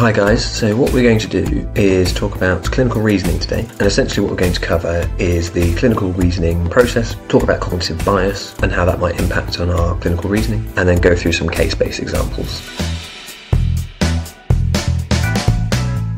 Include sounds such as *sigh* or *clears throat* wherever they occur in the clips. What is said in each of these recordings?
Hi guys, so what we're going to do is talk about clinical reasoning today and essentially what we're going to cover is the clinical reasoning process, talk about cognitive bias and how that might impact on our clinical reasoning and then go through some case-based examples.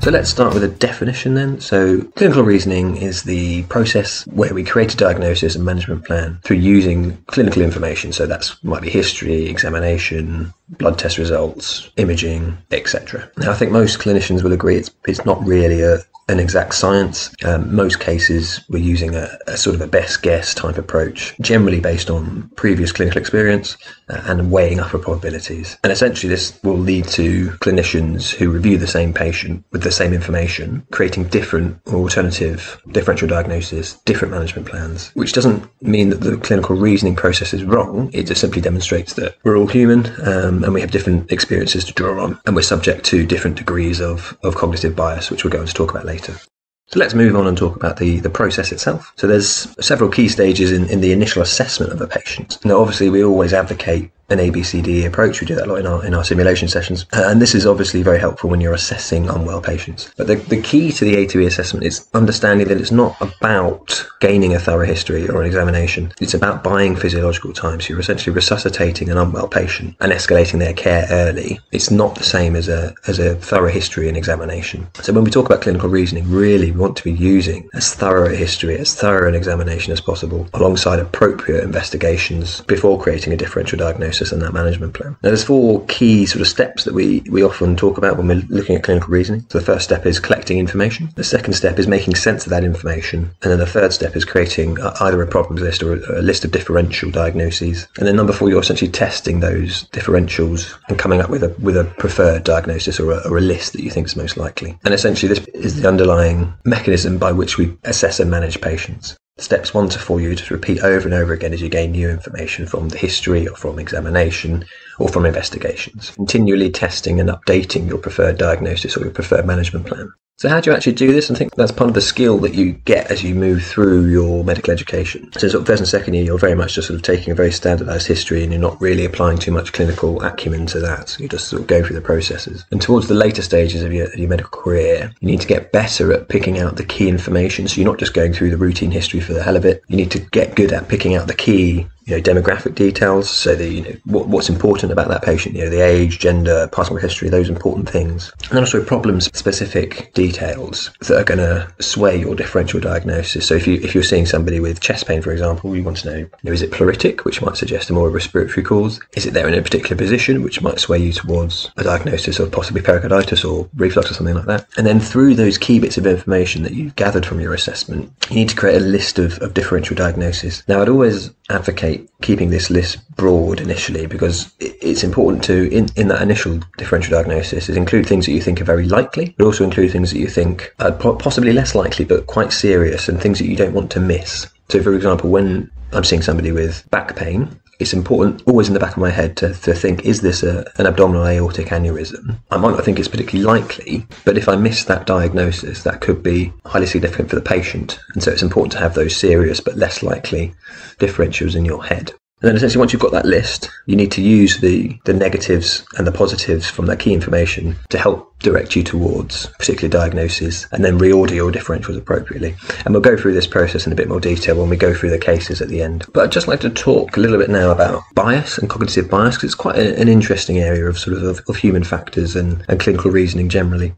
So let's start with a definition then. So clinical reasoning is the process where we create a diagnosis and management plan through using clinical information. So that's might be history, examination, blood test results, imaging, etc. Now I think most clinicians will agree it's it's not really a, an exact science. Um, most cases, we're using a, a, sort of a best guess type approach, generally based on previous clinical experience and weighing up of probabilities. And essentially, this will lead to clinicians who review the same patient with the same information, creating different alternative differential diagnosis, different management plans, which doesn't mean that the clinical reasoning process is wrong. It just simply demonstrates that we're all human um, and we have different experiences to draw on, and we're subject to different degrees of, of cognitive bias, which we're going to talk about later later. So let's move on and talk about the, the process itself. So there's several key stages in, in the initial assessment of a patient. Now, obviously, we always advocate an ABCD approach. We do that a lot in our, in our simulation sessions. Uh, and this is obviously very helpful when you're assessing unwell patients. But the, the key to the A2E assessment is understanding that it's not about gaining a thorough history or an examination. It's about buying physiological time. So you're essentially resuscitating an unwell patient and escalating their care early. It's not the same as a, as a thorough history and examination. So when we talk about clinical reasoning, really we want to be using as thorough a history, as thorough an examination as possible alongside appropriate investigations before creating a differential diagnosis process and that management plan. Now, there's four key sort of steps that we, we often talk about when we're looking at clinical reasoning. So the first step is collecting information. The second step is making sense of that information. And then the third step is creating either a problems list or a, a list of differential diagnoses. And then number four, you're essentially testing those differentials and coming up with a, with a preferred diagnosis or a, or a list that you think is most likely. And essentially, this is the underlying mechanism by which we assess and manage patients. Steps one to four you just repeat over and over again as you gain new information from the history or from examination or from investigations. Continually testing and updating your preferred diagnosis or your preferred management plan. So, how do you actually do this? I think that's part of the skill that you get as you move through your medical education. So, sort of first and second year, you're very much just sort of taking a very standardized history and you're not really applying too much clinical acumen to that. You just sort of go through the processes. And towards the later stages of your, of your medical career, you need to get better at picking out the key information. So, you're not just going through the routine history for the hell of it. You need to get good at picking out the key you know, demographic details, so the you know what, what's important about that patient, you know, the age, gender, past personal history, those important things, and then also problem-specific details that are going to sway your differential diagnosis. So if you if you're seeing somebody with chest pain, for example, you want to know, you know, is it pleuritic, which might suggest a more respiratory cause? Is it there in a particular position, which might sway you towards a diagnosis of possibly pericarditis or reflux or something like that? And then through those key bits of information that you've gathered from your assessment, you need to create a list of, of differential diagnosis. Now, I'd always advocate keeping this list broad initially because it's important to in, in that initial differential diagnosis is include things that you think are very likely but also include things that you think are possibly less likely but quite serious and things that you don't want to miss. So for example when i'm seeing somebody with back pain it's important always in the back of my head to, to think is this a, an abdominal aortic aneurysm? I might not think it's particularly likely but if i miss that diagnosis that could be highly significant for the patient. And so it's important to have those serious but less likely differentials in your head. And then essentially, once you've got that list, you need to use the, the negatives and the positives from that key information to help direct you towards particular diagnoses and then reorder your differentials appropriately. And we'll go through this process in a bit more detail when we go through the cases at the end. But I'd just like to talk a little bit now about bias and cognitive bias because it's quite a, an interesting area of sort of, of, of human factors and, and clinical reasoning generally.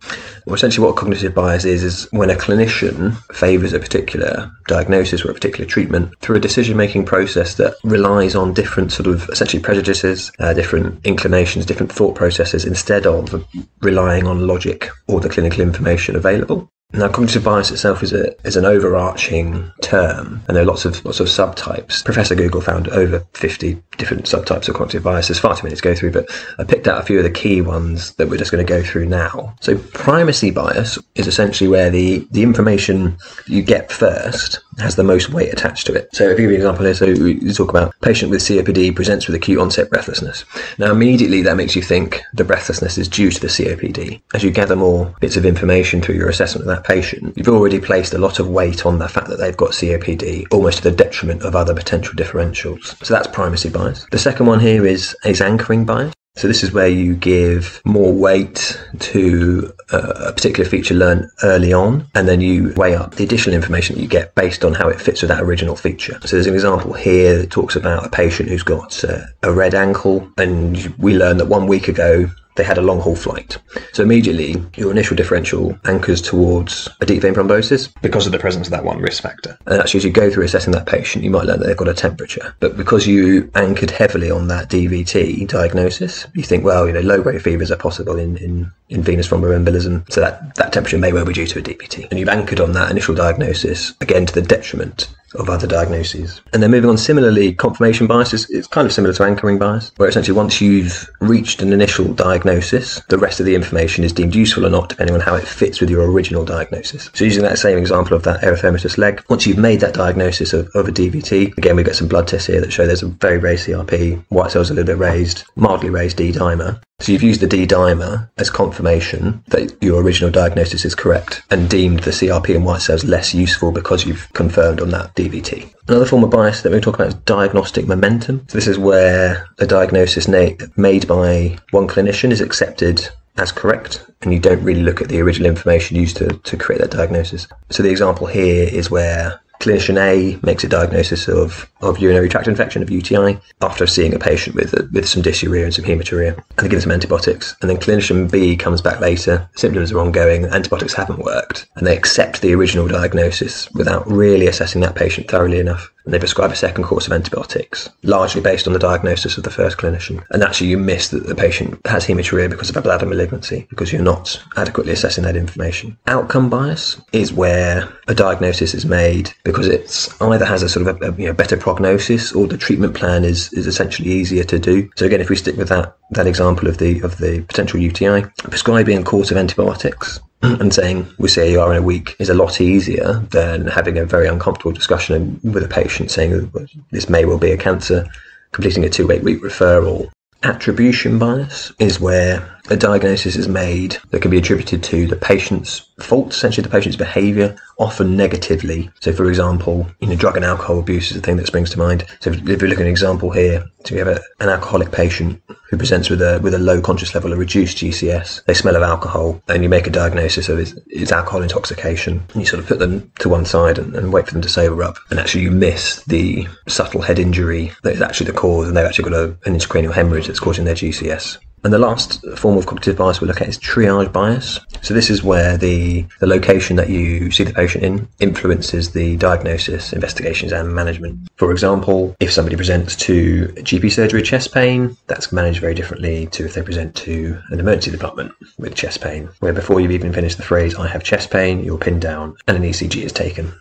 Well, essentially, what cognitive bias is is when a clinician favours a particular diagnosis or a particular treatment through a decision making process that relies on different sort of essentially prejudices, uh, different inclinations, different thought processes instead of relying on logic or the clinical information available. Now, cognitive bias itself is a is an overarching term, and there are lots of lots of subtypes. Professor Google found over fifty different subtypes of cognitive bias. There's far too many to go through, but I picked out a few of the key ones that we're just going to go through now. So, primacy bias is essentially where the the information you get first has the most weight attached to it. So, if you give an example here. So, we talk about patient with COPD presents with acute onset breathlessness. Now, immediately that makes you think the breathlessness is due to the COPD. As you gather more bits of information through your assessment of that patient, you've already placed a lot of weight on the fact that they've got COPD, almost to the detriment of other potential differentials. So that's primacy bias. The second one here is, is anchoring bias. So this is where you give more weight to uh, a particular feature learned early on, and then you weigh up the additional information that you get based on how it fits with that original feature. So there's an example here that talks about a patient who's got uh, a red ankle, and we learned that one week ago they had a long haul flight. So immediately your initial differential anchors towards a deep vein thrombosis because of the presence of that one risk factor. And actually, as you go through assessing that patient, you might learn that they've got a temperature. But because you anchored heavily on that DVT diagnosis, you think, well, you know, low grade fevers are possible in, in, in venous thromboembolism. So that, that temperature may well be due to a DVT. And you've anchored on that initial diagnosis, again, to the detriment of other diagnoses. And then moving on, similarly, confirmation bias is, kind of similar to anchoring bias, where essentially once you've reached an initial diagnosis, the rest of the information is deemed useful or not, depending on how it fits with your original diagnosis. So using that same example of that erythematous leg, once you've made that diagnosis of, of a DVT, again, we've got some blood tests here that show there's a very raised CRP, white cells a little bit raised, mildly raised D dimer. So you've used the D dimer as confirmation that your original diagnosis is correct and deemed the CRP and white cells less useful because you've confirmed on that DVT. Another form of bias that we talk about is diagnostic momentum. So this is where a diagnosis made by one clinician is accepted as correct and you don't really look at the original information used to, to create that diagnosis. So the example here is where Clinician A makes a diagnosis of, of urinary tract infection, of UTI, after seeing a patient with, with some dysuria and some hematuria, and they give some antibiotics. And then clinician B comes back later, symptoms are ongoing, antibiotics haven't worked, and they accept the original diagnosis without really assessing that patient thoroughly enough and they prescribe a second course of antibiotics, largely based on the diagnosis of the first clinician. And actually, you miss that the patient has hematuria because of a bladder malignancy, because you're not adequately assessing that information. Outcome bias is where a diagnosis is made because it's either has a sort of a, a you know, better prognosis or the treatment plan is, is essentially easier to do. So again, if we stick with that that example of the of the potential UTI, prescribing a course of antibiotics *clears throat* and saying we see you are in a week is a lot easier than having a very uncomfortable discussion with a patient saying oh, this may well be a cancer, completing a two eight week referral. Attribution bias is where a diagnosis is made that can be attributed to the patient's fault, essentially the patient's behaviour, often negatively. So, for example, you know, drug and alcohol abuse is the thing that springs to mind. So, if you look at an example here, so we have a, an alcoholic patient who presents with a with a low conscious level, a reduced GCS. They smell of alcohol, and you make a diagnosis of it's, it's alcohol intoxication. And you sort of put them to one side and, and wait for them to sober up. And actually, you miss the subtle head injury that is actually the cause, and they've actually got a, an intracranial hemorrhage that's causing their GCS. And the last form of cognitive bias we look at is triage bias. So this is where the, the location that you see the patient in influences the diagnosis, investigations and management. For example, if somebody presents to GP surgery chest pain, that's managed very differently to if they present to an emergency department with chest pain, where before you've even finished the phrase, I have chest pain, you're pinned down and an ECG is taken.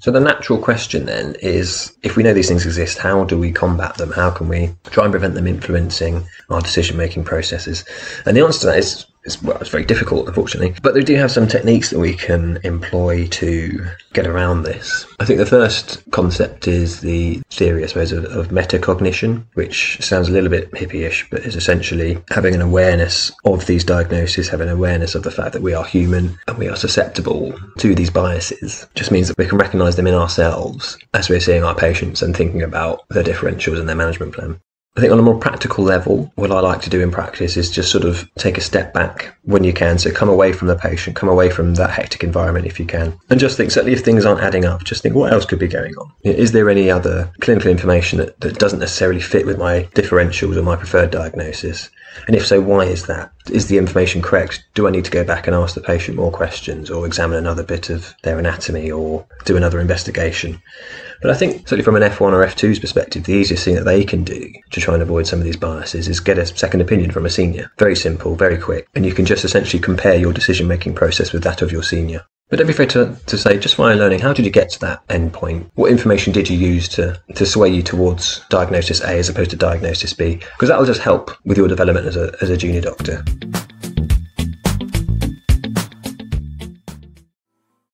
So the natural question then is if we know these things exist, how do we combat them? How can we try and prevent them influencing our decision making processes? And the answer to that is it's, well, it's very difficult, unfortunately. But they do have some techniques that we can employ to get around this. I think the first concept is the theory, I suppose, of, of metacognition, which sounds a little bit hippie-ish, but is essentially having an awareness of these diagnoses, having an awareness of the fact that we are human and we are susceptible to these biases. Just means that we can recognise them in ourselves as we're seeing our patients and thinking about their differentials and their management plan. I think on a more practical level, what I like to do in practice is just sort of take a step back when you can. So come away from the patient, come away from that hectic environment if you can, and just think, certainly if things aren't adding up, just think what else could be going on? Is there any other clinical information that, that doesn't necessarily fit with my differentials or my preferred diagnosis? And if so, why is that? Is the information correct? Do I need to go back and ask the patient more questions or examine another bit of their anatomy or do another investigation? But I think, certainly from an F1 or F2's perspective, the easiest thing that they can do to try and avoid some of these biases is get a second opinion from a senior. Very simple, very quick. And you can just essentially compare your decision making process with that of your senior. But don't be afraid to, to say, just via learning, how did you get to that end point? What information did you use to, to sway you towards diagnosis A as opposed to diagnosis B? Because that will just help with your development as a, as a junior doctor.